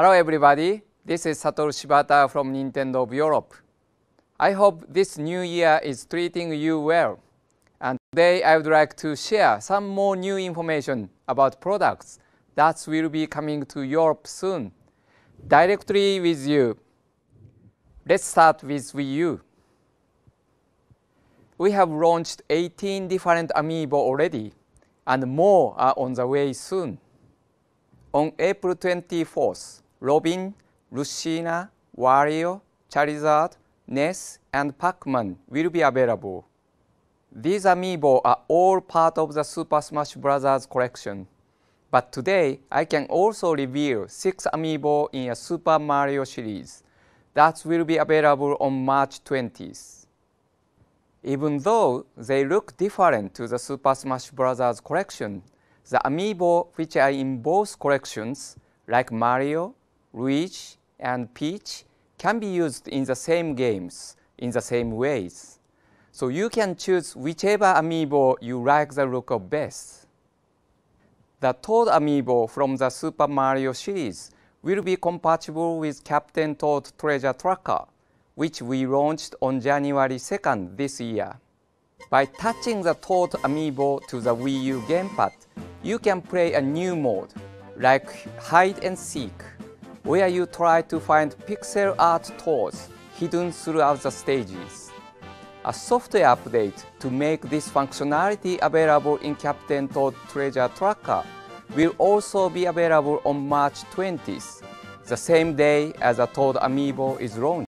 Hello everybody, this is Satoru Shibata from Nintendo of Europe. I hope this new year is treating you well. And today I would like to share some more new information about products that will be coming to Europe soon. Directly with you. Let's start with Wii U. We have launched 18 different amiibo already, and more are on the way soon. On April 24th, Robin, Lucina, Wario, Charizard, Ness, and Pac-Man will be available. These amiibo are all part of the Super Smash Bros. collection. But today, I can also reveal 6 amiibo in a Super Mario series that will be available on March 20th. Even though they look different to the Super Smash Bros. collection, the amiibo which are in both collections, like Mario, Luigi, and Peach, can be used in the same games in the same ways. So you can choose whichever amiibo you like the look of best. The Toad amiibo from the Super Mario series will be compatible with Captain Toad Treasure Tracker, which we launched on January 2nd this year. By touching the Toad amiibo to the Wii U gamepad, you can play a new mode, like Hide and Seek, where you try to find pixel art toads hidden throughout the stages. A software update to make this functionality available in Captain Toad Treasure Tracker will also be available on March 20th, the same day as the Toad Amiibo is launched.